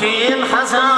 كين حسن